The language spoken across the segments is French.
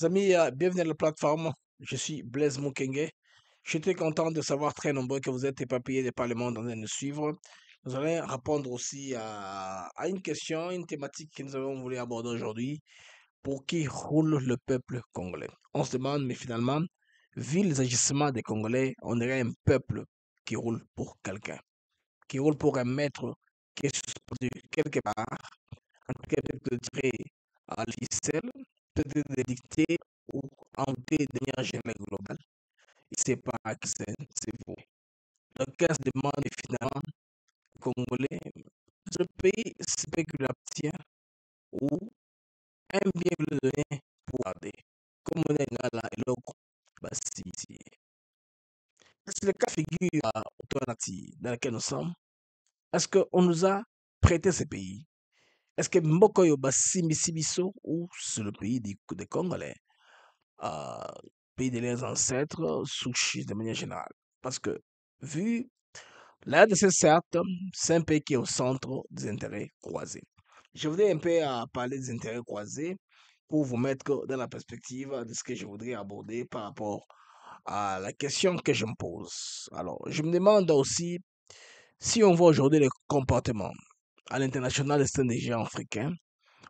Amis, euh, bienvenue à la plateforme. Je suis Blaise suis très content de savoir très nombreux que vous êtes éparpillés par le monde en train de suivre. Nous allons répondre aussi à, une question, une thématique que nous avons voulu aborder aujourd'hui. Pour qui roule le peuple congolais? On se demande, mais finalement, vu les agissements des Congolais, on dirait un peuple qui roule pour quelqu'un, qui roule pour un maître qui est suspendu quelque part, en peut tirer à la ficelle, peut-être de dicter ou en de manière générale globale. Il ne sait pas qui c'est, vous. Le cas se demande finalement, Congolais, ce pays spéculatif ou un bien le donner pour garder. Comme on est là, et l'autre, bah si, si. C'est le cas figure à dans lequel nous sommes. Est-ce qu'on nous a prêté ce pays Est-ce que Basimbi biso ou c'est le pays des, Congolais euh, Pays de leurs ancêtres, Sushi de manière générale? Parce que, vu la RDC, certes, c'est un pays qui est au centre des intérêts croisés. Je voudrais un peu euh, parler des intérêts croisés pour vous mettre dans la perspective de ce que je voudrais aborder par rapport à la question que je me pose. Alors, je me demande aussi si on voit aujourd'hui le comportement à l'international c'est un des africain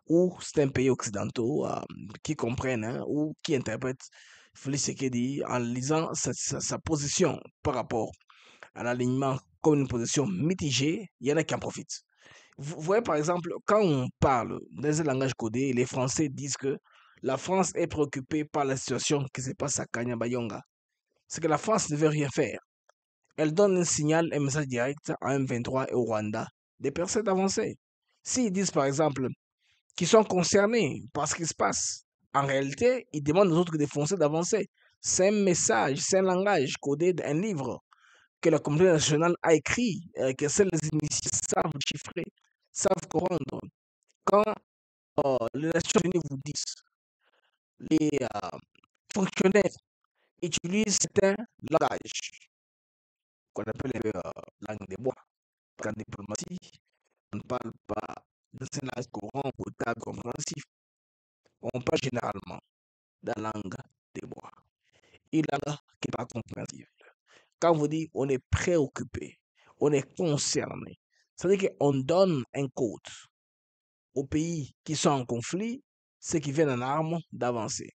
ou c'est un pays occidentaux euh, qui comprennent hein, ou qui interprètent Félix dit en lisant sa, sa, position par rapport à l'alignement comme une position mitigée, il y en a qui en profitent. Vous voyez par exemple, quand on parle dans un langage codé, les Français disent que la France est préoccupée par la situation qui se passe à Kanyabayonga. C'est que la France ne veut rien faire. Elle donne un signal, un message direct à M23 et au Rwanda des personnes avancées. S'ils disent par exemple qu'ils sont concernés par ce qui se passe, en réalité, ils demandent aux autres des Français d'avancer. C'est un message, c'est un langage codé d'un livre que la communauté nationale a écrit, euh, que seuls les initiés savent chiffrer, savent correndre. Quand euh, les Nations Unies vous disent, les euh, fonctionnaires utilisent certains langages qu'on appelle la langue des bois. En diplomatie, on ne parle pas de langage courant, potable, compréhensif. On parle généralement de la langue des bois. Une langue qui n'est pas compréhensible. Quand vous dites on est préoccupé, on est concerné, ça veut dire qu'on donne un code aux pays qui sont en conflit, ceux qui viennent en armes, d'avancer.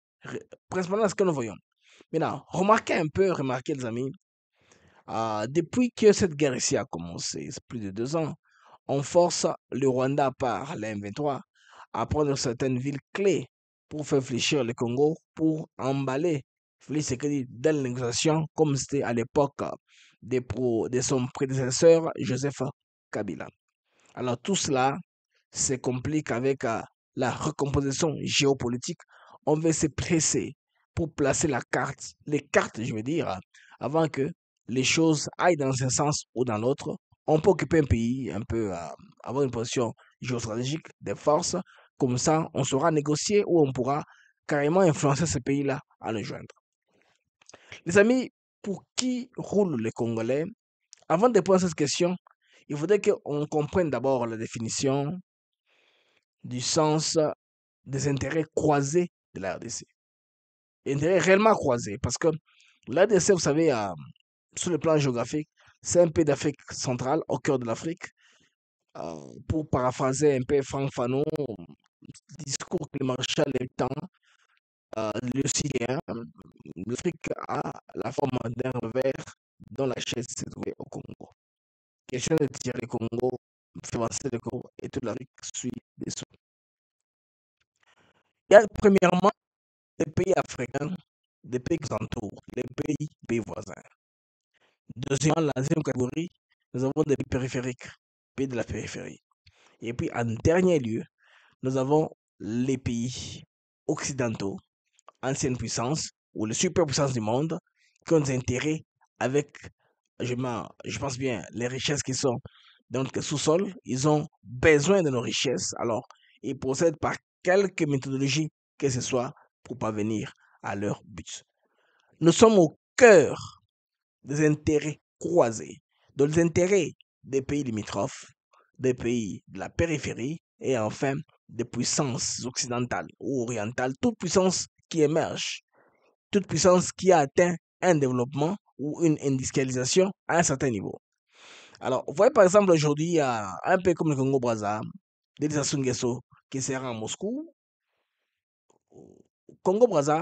Principalement ce que nous voyons. Maintenant, remarquez un peu, remarquez les amis, euh, depuis que cette guerre ici a commencé, plus de deux ans, on force le Rwanda par la M23 à prendre certaines villes clés pour faire fléchir le Congo, pour emballer Félix dans la négociation, comme c'était à l'époque de, de son prédécesseur Joseph Kabila. Alors tout cela se complique avec euh, la recomposition géopolitique. On veut se presser pour placer la carte, les cartes, je veux dire, avant que les choses aillent dans un sens ou dans l'autre. On peut occuper un pays, un peu, euh, avoir une position géostratégique des forces. Comme ça, on saura négocier ou on pourra carrément influencer ce pays-là à le joindre. Les amis, pour qui roulent les Congolais? Avant de poser cette question, il faudrait qu'on comprenne d'abord la définition du sens des intérêts croisés de la RDC. Intérêts réellement croisés, parce que la RDC, vous savez, sur le plan géographique, c'est un pays d'Afrique centrale, au cœur de l'Afrique. Euh, pour paraphraser un peu Franck Fanon, discours que le maréchal temps, euh, le Syrien, l'Afrique a la forme d'un revers dont la chaise s'est trouvée au Congo. Question de tirer le Congo, faire avancer le Congo et toute l'Afrique suit dessous. Il y a premièrement les pays africains, des pays qui entourent, les pays, pays voisins. Deuxièmement, la deuxième catégorie, nous avons des pays périphériques, pays de la périphérie. Et puis, en dernier lieu, nous avons les pays occidentaux, anciennes puissances, ou les superpuissances du monde, qui ont des intérêts avec, je, je pense bien, les richesses qui sont dans notre sous-sol. Ils ont besoin de nos richesses. Alors, ils procèdent par quelque méthodologie que ce soit pour parvenir à leur but. Nous sommes au cœur des intérêts croisés, des intérêts des pays limitrophes, des pays de la périphérie et enfin des puissances occidentales ou orientales, toute puissance qui émerge, toute puissance qui a atteint un développement ou une industrialisation à un certain niveau. Alors, vous voyez par exemple aujourd'hui, un pays comme le Congo-Brazza, des Sassou qui sera à Moscou. Congo-Brazza,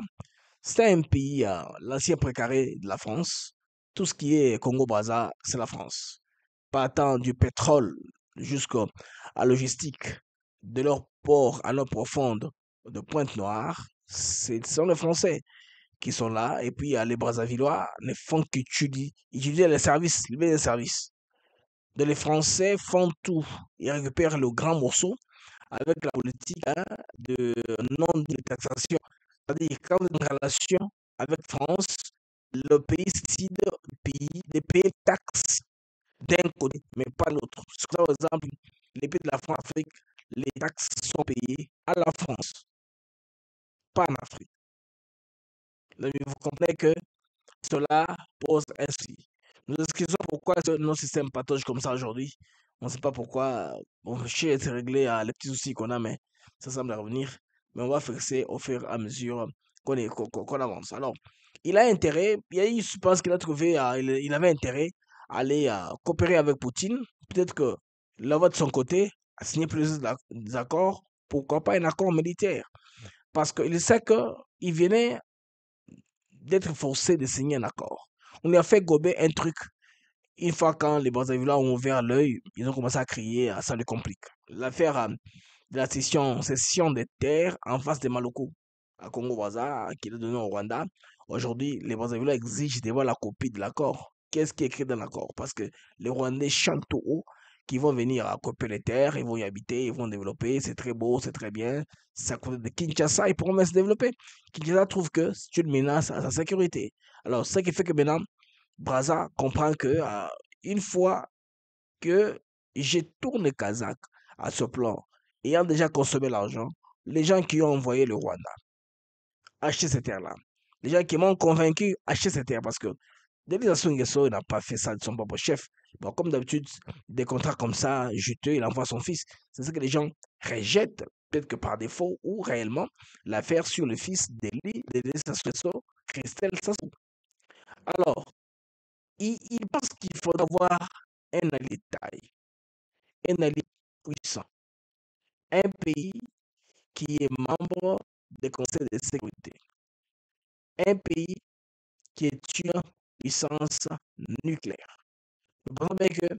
c'est un pays, euh, l'ancien précaré de la France. Tout ce qui est Congo-Brazza, c'est la France. Partant du pétrole jusqu'à la logistique, de leur port à l'eau profonde de Pointe-Noire, ce sont les Français qui sont là. Et puis, les Brazzavillois ne font qu'étudier les services, les services. les Français font tout. Ils récupèrent le grand morceau avec la politique hein, de non-taxation. C'est-à-dire, quand une relation avec France, le pays décide pays, de payer taxes d'un côté, mais pas l'autre. Par exemple, les pays de la France, Afrique, les taxes sont payées à la France, pas en Afrique. vous comprenez que cela pose ainsi. Nous excusons pourquoi nos systèmes patogent comme ça aujourd'hui. On ne sait pas pourquoi. Bon, chez est réglé à les petits soucis qu'on a, mais ça semble revenir. Mais on va faire ça au fur et à mesure qu'on avance. Alors, il a intérêt, il je pense qu'il a trouvé, euh, il, avait intérêt à aller euh, coopérer avec Poutine. Peut-être que là de son côté a signé plusieurs accords. Pourquoi pas un accord militaire Parce qu'il sait qu'il venait d'être forcé de signer un accord. On lui a fait gober un truc. Une fois quand les Brazzavillois ont ouvert l'œil, ils ont commencé à crier, ah, ça le complique. L'affaire euh, de la cession, cession des terres en face des Maloko à Congo-Brazza, qui est donné au Rwanda. Aujourd'hui, les Brazzavillois exigent de voir la copie de l'accord. Qu'est-ce qui est écrit dans l'accord? Parce que les Rwandais chantent tout haut qu'ils vont venir à couper les terres, ils vont y habiter, ils vont développer, c'est très beau, c'est très bien. C'est à côté de Kinshasa, ils pourront même se développer. Kinshasa trouve que c'est une menace à sa sécurité. Alors, ce qui fait que maintenant, Brazza comprend que euh, une fois que j'ai tourné Kazakh à ce plan, ayant déjà consommé l'argent, les gens qui ont envoyé le Rwanda acheter ces terres-là, les gens qui m'ont convaincu acheter ces terres parce que Denis Sassou n'a pas fait ça de son propre chef. Bon, comme d'habitude, des contrats comme ça, juteux, il envoie son fils. C'est ce que les gens rejettent, peut-être que par défaut ou réellement, l'affaire sur le fils d'Eli, Denis Sassou Christelle Sassou. Alors, il, pense qu'il faut avoir un allié taille, un allié puissant, un pays qui est membre des conseils de sécurité, un pays qui est une puissance nucléaire. Nous pensons bien que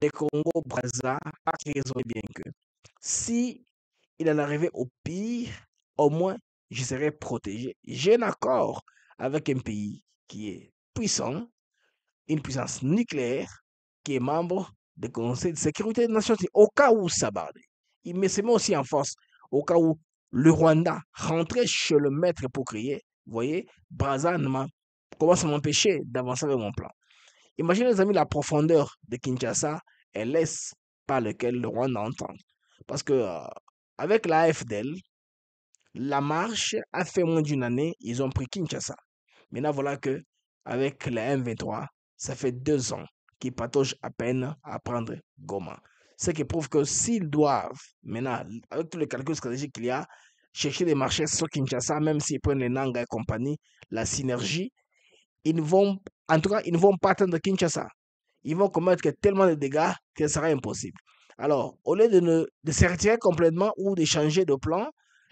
le Congo-Brazza a raisonné bien que si il en arrivait au pire, au moins je serais protégé. J'ai un accord avec un pays qui est puissant, une puissance nucléaire, qui est membre du Conseil de sécurité des Nations Unies, au cas où ça barde. Il me met aussi en force, au cas où le Rwanda rentrait chez le maître pour crier. Vous voyez, Brazza commence à m'empêcher d'avancer avec mon plan? Imaginez, les amis, la profondeur de Kinshasa et l'est par lequel le Rwanda entend. Parce que euh, avec la FDL, la marche a fait moins d'une année, ils ont pris Kinshasa. Maintenant, voilà que avec la M23, ça fait deux ans qu'ils pataugent à peine à prendre Goma. Ce qui prouve que s'ils doivent, maintenant, avec tous les calculs stratégiques qu'il y a, chercher des marchés sur Kinshasa, même s'ils prennent les Nanga et compagnie, la synergie, ils vont, en tout cas, ils ne vont pas atteindre Kinshasa. Ils vont commettre tellement de dégâts que ce sera impossible. Alors, au lieu de, ne, de se retirer complètement ou de changer de plan,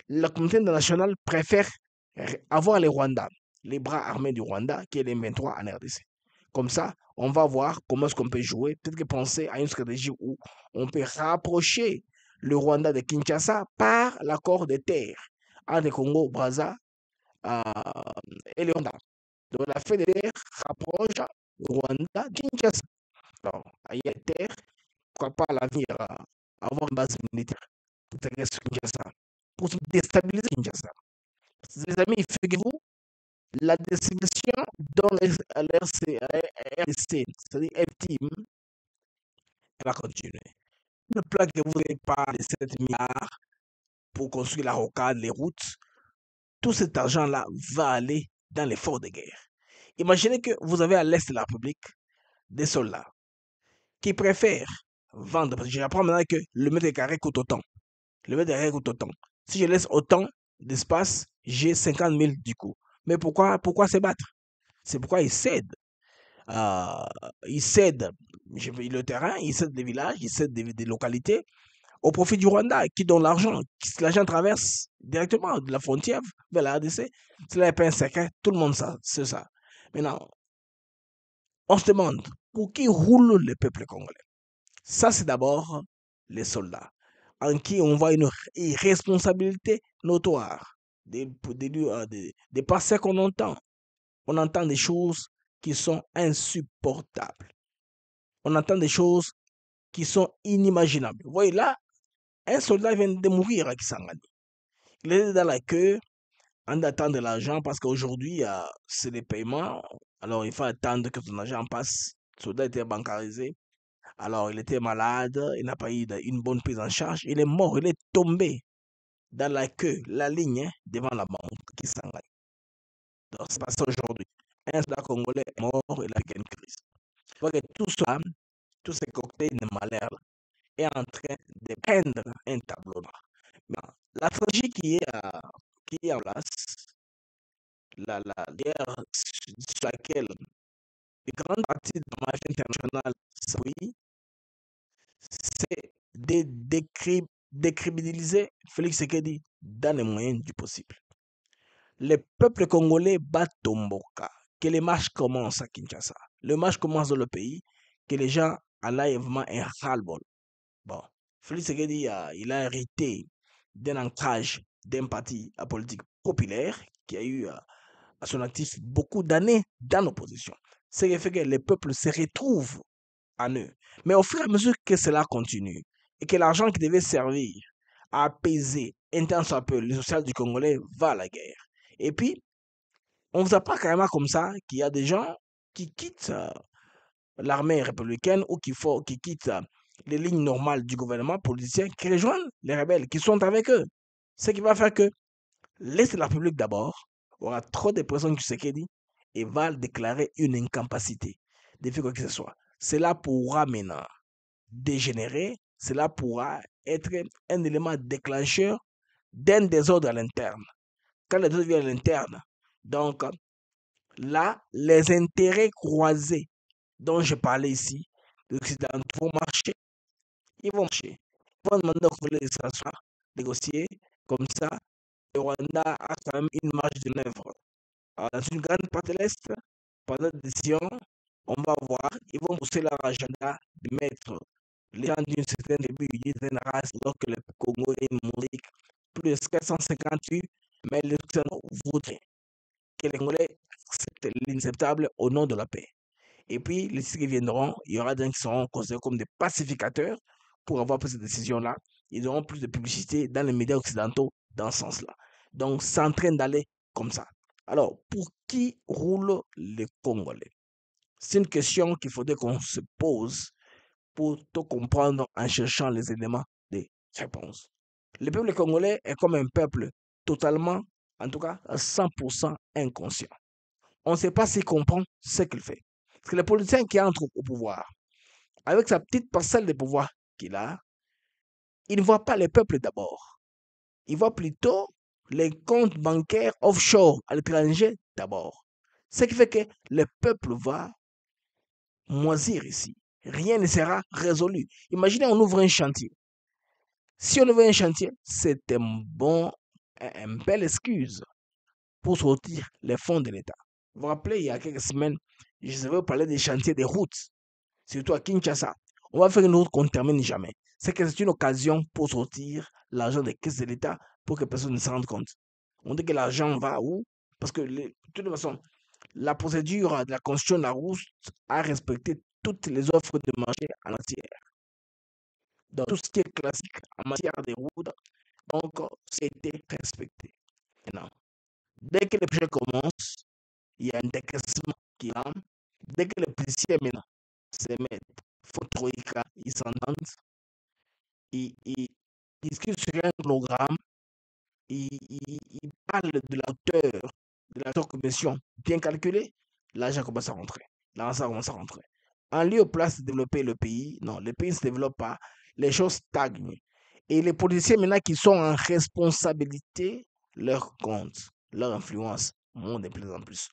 la communauté internationale préfère avoir les Rwandais, les bras armés du Rwanda, qui est les 23 en RDC. Comme ça, on va voir comment est-ce qu'on peut jouer. Peut-être que penser à une stratégie où on peut rapprocher le Rwanda de Kinshasa par l'accord de terre entre Congo, Brazza euh, et le Rwanda. Donc la fait de terre rapproche le Rwanda de Kinshasa. Alors, il y a terre, pourquoi pas à l'avenir euh, avoir une base militaire pour Kinshasa, pour déstabiliser Kinshasa. Les amis, figurez-vous, la décision dans l'RC, c'est-à-dire F-Team, va continuer. Le plan que vous n'avez pas les 7 milliards pour construire la rocade, les routes, tout cet argent-là va aller dans l'effort de guerre. Imaginez que vous avez à l'est de la République des soldats qui préfèrent vendre, parce que j'apprends maintenant que le mètre carré coûte autant. Le mètre carré coûte autant. Si je laisse autant d'espace j'ai 50 000 du coup. Mais pourquoi, pourquoi se battre? C'est pourquoi ils cèdent. Euh, ils cèdent le terrain, ils cèdent des villages, ils cèdent des, localités au profit du Rwanda qui donne l'argent. L'argent traverse directement de la frontière vers la RDC. C'est là pas un secret, tout le monde sait ça. Maintenant, on se demande pour qui roule le peuple congolais? Ça, c'est d'abord les soldats, en qui on voit une irresponsabilité notoire. Des, des, euh, des, des passés qu'on entend. On entend des choses qui sont insupportables. On entend des choses qui sont inimaginables. Vous voyez là, un soldat vient de mourir à Kisangani. Il est dans la queue en attendant l'argent parce qu'aujourd'hui, c'est les paiements. Alors, il faut attendre que ton argent passe. Le soldat était bancarisé. Alors, il était malade, il n'a pas eu une bonne prise en charge. Il est mort, il est tombé dans la queue, la ligne, hein, devant la banque qui s'engage. Donc, c'est passé aujourd'hui. Un soldat congolais est mort, il a eu une crise. Que tout ça, tous ces cocktails de malheur est en train de peindre un tableau noir. La stratégie qui est, qui est en place, la, la guerre sur laquelle une grande partie de la internationale s'appuie, c'est de décriminaliser Félix Sekedi dans les moyens du possible. Le peuple congolais bat Tomboka, que les marches commencent à Kinshasa. Le marche commence dans le pays, que les gens en un ras-le-bol. Bon, Félix Sekedi, il a hérité d'un ancrage d'un parti politique populaire qui a eu à son actif beaucoup d'années dans l'opposition. Ce qui fait que le peuple se retrouve en eux. Mais au fur et à mesure que cela continue et que l'argent qui devait servir à apaiser un temps peu le social du Congolais va à la guerre. Et puis, on ne vous pas carrément comme ça qu'il y a des gens qui quittent l'armée républicaine ou qui, faut, qui quittent les lignes normales du gouvernement politicien, qui rejoignent les rebelles, qui sont avec eux. Ce qui va faire que l'Est de la République d'abord aura trop de personnes qui dit et va déclarer une incapacité de faire quoi que ce soit. Cela pourra maintenant dégénérer, cela pourra être un élément déclencheur d'un désordre à l'interne. Quand le désordre vient à l'interne, donc là, les intérêts croisés dont je parlais ici, l'Occident vont marcher. Ils vont marcher. Ils vont demander aux collègues de s'asseoir, négocier, comme ça, le Rwanda a quand même une marge de manœuvre. Dans une grande partie de l'Est, pendant la décision, on va voir, ils vont pousser leur agenda de mettre les gens d'une certaine tribu, race, alors que le Congo est plus de 458, mais les Occidentaux voudraient que les Congolais acceptent l'inacceptable au nom de la paix. Et puis, les qui viendront, il y aura des gens qui seront considérés comme des pacificateurs pour avoir pris cette décision-là. Ils auront plus de publicité dans les médias occidentaux dans ce sens-là. Donc, c'est en train d'aller comme ça. Alors, pour qui roule les Congolais? C'est une question qu'il faudrait qu'on se pose pour tout comprendre en cherchant les éléments des réponses. Le peuple congolais est comme un peuple totalement, en tout cas, à 100% inconscient. On ne sait pas s'il comprend ce qu'il fait. Parce que le politicien qui entre au pouvoir, avec sa petite parcelle de pouvoir qu'il a, il ne voit pas le peuple d'abord. Il voit plutôt les comptes bancaires offshore à l'étranger d'abord. Ce qui fait que le peuple va moisir ici. Rien ne sera résolu. Imaginez, on ouvre un chantier. Si on ouvre un chantier, c'est un bon, une belle excuse pour sortir les fonds de l'État. Vous vous rappelez, il y a quelques semaines, je vous parler des chantiers des routes, surtout à Kinshasa. On va faire une route qu'on ne termine jamais. C'est que c'est une occasion pour sortir l'argent des caisses de l'État pour que personne ne se rende compte. On dit que l'argent va où? Parce que, de toute façon, la procédure de la Constitution de la route a respecté toutes les offres de marché en matière. Dans tout ce qui est classique en matière de routes, donc, c'était respecté. Maintenant, dès que le projet commence, il y a un décaissement qui rentre. Dès que les policiers maintenant se mettent, font troïka, ils s'entendent, ils, ils discutent sur un programme il, parle de la hauteur de la commission bien calculée, l'argent commence à rentrer. L'argent commence à rentrer. En lieu place de développer le pays, non, le pays ne se développe pas, les choses stagnent. Et les policiers maintenant qui sont en responsabilité, leur compte, leur influence monte de plus en plus.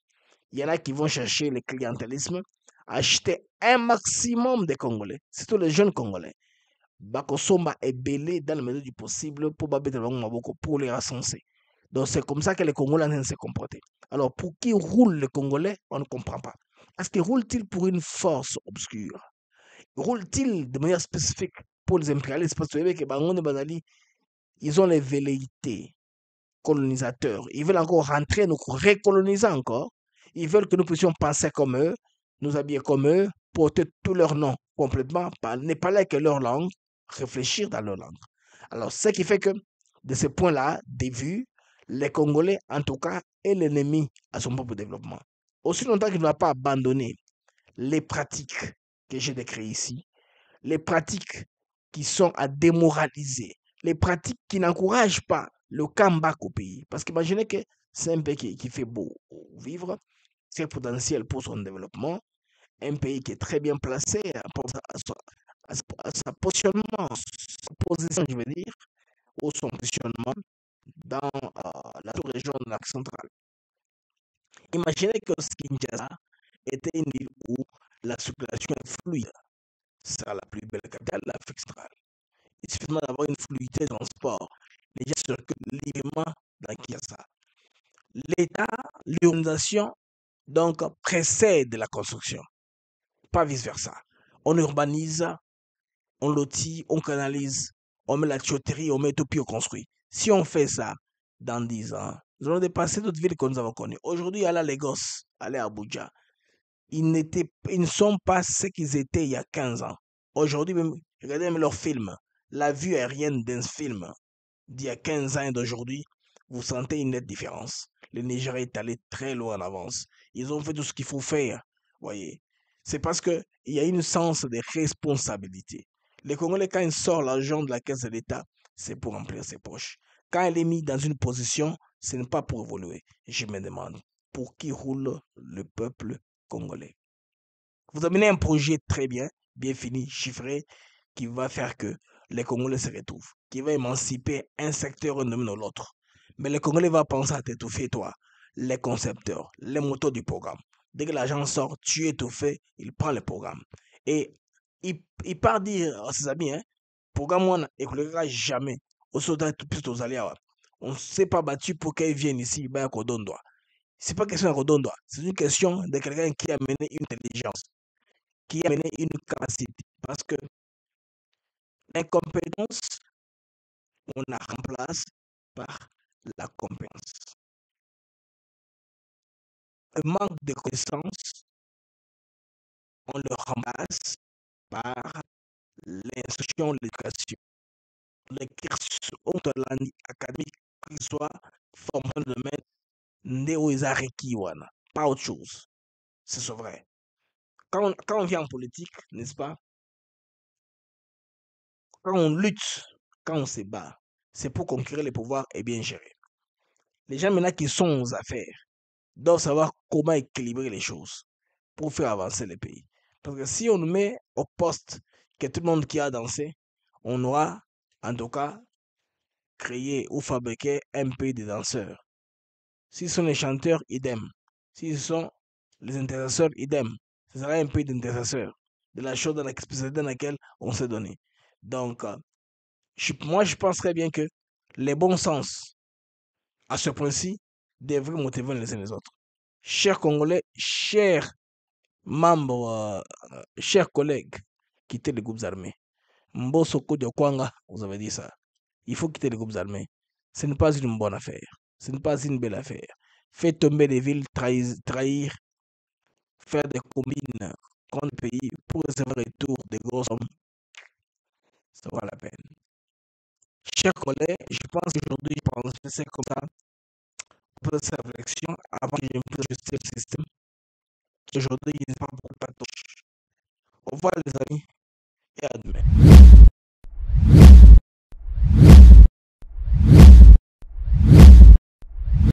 Il y en a qui vont chercher le clientélisme, acheter un maximum de Congolais, surtout les jeunes Congolais. Bakosomba est belé dans le mesure du possible pour pour les racenser. Donc c'est comme ça que les Congolais se comporter. Alors pour qui roule les Congolais, on ne comprend pas. Est-ce qu'ils roulent-ils pour une force obscure? Roulent-ils de manière spécifique pour les impérialistes? Parce que savez que Bangonde Bazali, ils ont les velléités colonisateurs. Ils veulent encore rentrer, nous recoloniser encore. Ils veulent que nous puissions penser comme eux, nous habiller comme eux, porter tous leurs noms complètement, ne parler que leur langue, réfléchir dans leur langue. Alors, ce qui fait que, de ce point-là, des vues, les Congolais, en tout cas, est l'ennemi à son propre développement. Aussi longtemps qu'il ne va pas abandonner les pratiques que j'ai décrites ici, les pratiques qui sont à démoraliser, les pratiques qui n'encouragent pas le comeback au pays. Parce qu'imaginez que c'est un pays qui, fait beau vivre, c'est potentiel pour son développement, un pays qui est très bien placé à, à, sa positionnement, sa position, je veux dire, ou son positionnement dans euh, la région de l'arc central. Imaginez que Kinshasa était une ville où la circulation est fluide. C'est la plus belle capitale l'Afrique centrale. Il suffit d'avoir une fluidité de transport. Les gens circulent librement dans Kinshasa. L'État, l'urbanisation, donc, précède la construction. Pas vice-versa. On urbanise, on lotit, on canalise, on met la tuyauterie, on met tout puis on construit. Si on fait ça dans 10 ans, nous allons dépasser d'autres villes que nous avons connues. Aujourd'hui, aller à Lagos, aller à Abuja, ils, ils ne sont pas ce qu'ils étaient il y a 15 ans. Aujourd'hui, regardez même leurs films. La vue aérienne d'un film d'il y a 15 ans et d'aujourd'hui, vous sentez une nette différence. Le Nigeria est allé très loin en avance. Ils ont fait tout ce qu'il faut faire. Voyez, c'est parce qu'il y a une sens de responsabilité. Les Congolais, quand ils sortent l'argent de la caisse de l'État, c'est pour remplir ses poches. Quand elle est mise dans une position, ce n'est pas pour évoluer. Je me demande, pour qui roule le peuple congolais? Vous amenez un projet très bien, bien fini, chiffré, qui va faire que les Congolais se retrouvent, qui va émanciper un secteur d'un domaine ou l'autre. Mais le Congolais va penser à t'étouffer, toi, les concepteurs, les moteurs du programme. Dès que l'agent sort, tu es étouffé, il prend le programme. Et il, il part dire à ses amis, hein, programme moi, n'écoulera jamais. Tout plus aux alliés. On ne s'est pas battu pour qu'ils viennent ici, donne droit. C'est pas question droit. C'est une question de quelqu'un qui a mené une intelligence, qui a mené une capacité. Parce que l'incompétence, on la remplace par la compétence. Un manque de connaissances, on le remplace par l'instruction l'éducation. Les ont de académique, qu'ils soient formés de maître, néo wana, pas autre chose. C'est vrai. Quand on, quand vient en politique, n'est-ce pas? Quand on lutte, quand on se bat, c'est pour conquérir le pouvoir et bien gérer. Les gens maintenant qui sont aux affaires doivent savoir comment équilibrer les choses pour faire avancer le pays. Parce que si on met au poste que tout le monde qui a dansé, on aura en tout cas créé ou fabriqué un pays de danseurs. Si ce sont les chanteurs, idem. Si ce sont les intercesseurs, idem. Ce sera un pays d'intercesseurs. De la chose dans laquelle on s'est donné. Donc, euh, moi, je pense très bien que les bons sens à ce point-ci, devraient motiver les uns les autres. Chers Congolais, chers membres, euh, chers collègues, quittez les groupes armés. Mbosoko de Kwanga, ça. Il faut quitter les groupes armés. Ce n'est pas une bonne affaire. Ce n'est pas une belle affaire. Faire tomber des villes, trahir, faire des combines contre le pays pour recevoir retour des gros hommes, ça vaut la peine. Chers collègues, je pense qu'aujourd'hui, pense que c'est comme ça pour cette réflexion avant que je ajuster le système. Aujourd'hui, il n'est pas beaucoup de Au revoir les amis admin